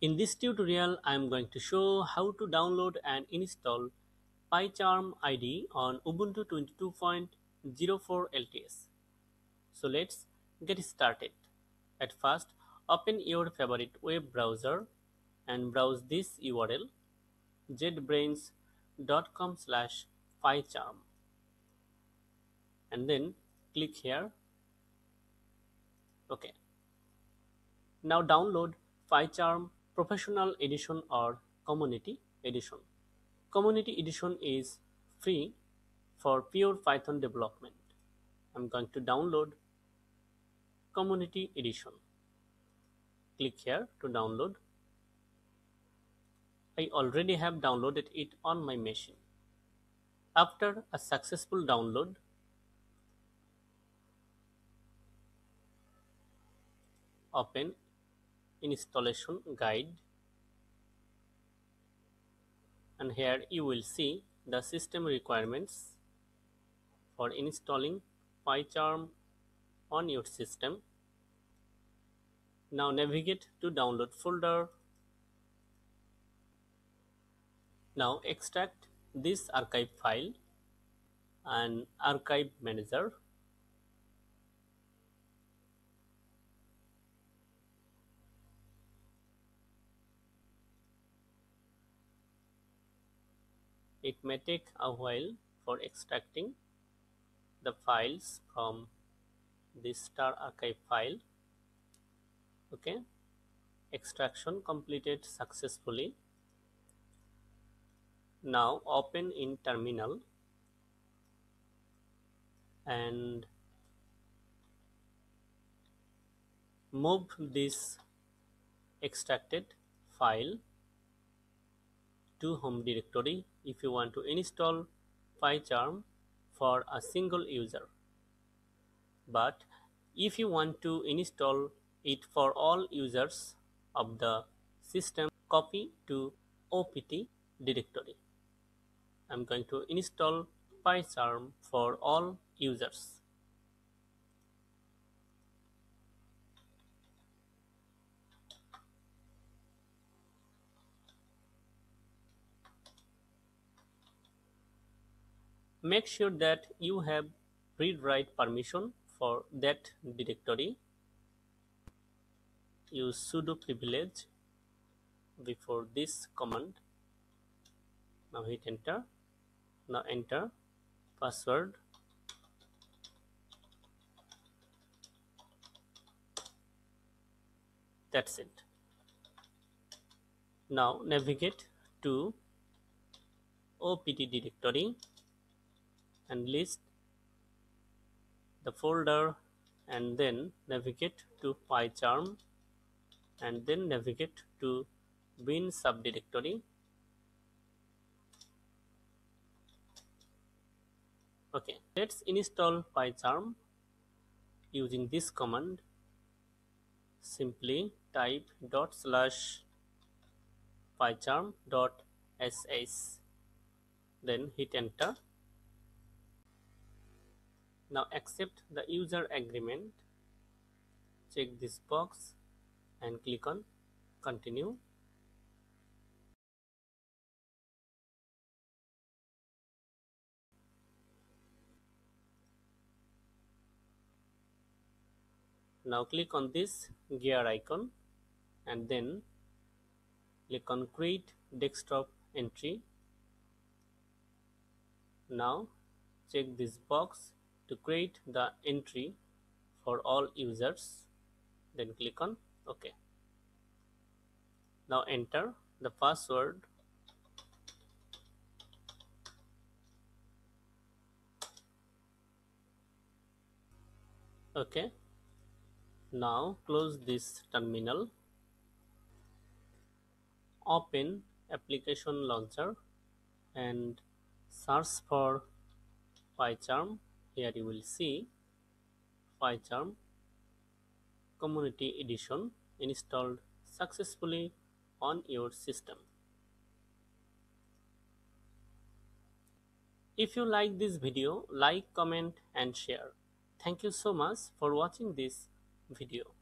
In this tutorial, I am going to show how to download and install PyCharm IDE on Ubuntu 22.04 LTS. So let's get started. At first, open your favorite web browser and browse this URL jetbrains.com slash PyCharm and then click here. Okay. Now download PyCharm Professional Edition or Community Edition. Community Edition is free for pure Python development. I'm going to download Community Edition. Click here to download. I already have downloaded it on my machine. After a successful download, open installation guide and here you will see the system requirements for installing PyCharm on your system. Now navigate to download folder. Now extract this archive file and archive manager It may take a while for extracting the files from this tar archive file. Okay, extraction completed successfully. Now open in terminal and move this extracted file to home directory if you want to install PyCharm for a single user. But if you want to install it for all users of the system, copy to OPT directory. I'm going to install PyCharm for all users. Make sure that you have read-write permission for that directory. Use sudo privilege before this command. Now hit enter. Now enter password. That's it. Now navigate to OPT directory and list the folder and then navigate to PyCharm and then navigate to bin subdirectory. Okay, let's install PyCharm using this command. Simply type dot slash pycharm dot sh then hit enter now accept the user agreement. Check this box and click on continue. Now click on this gear icon and then click on create desktop entry. Now check this box to create the entry for all users then click on ok. Now enter the password. Okay now close this terminal. Open application launcher and search for PyCharm here you will see PyCharm Community Edition installed successfully on your system. If you like this video, like, comment and share. Thank you so much for watching this video.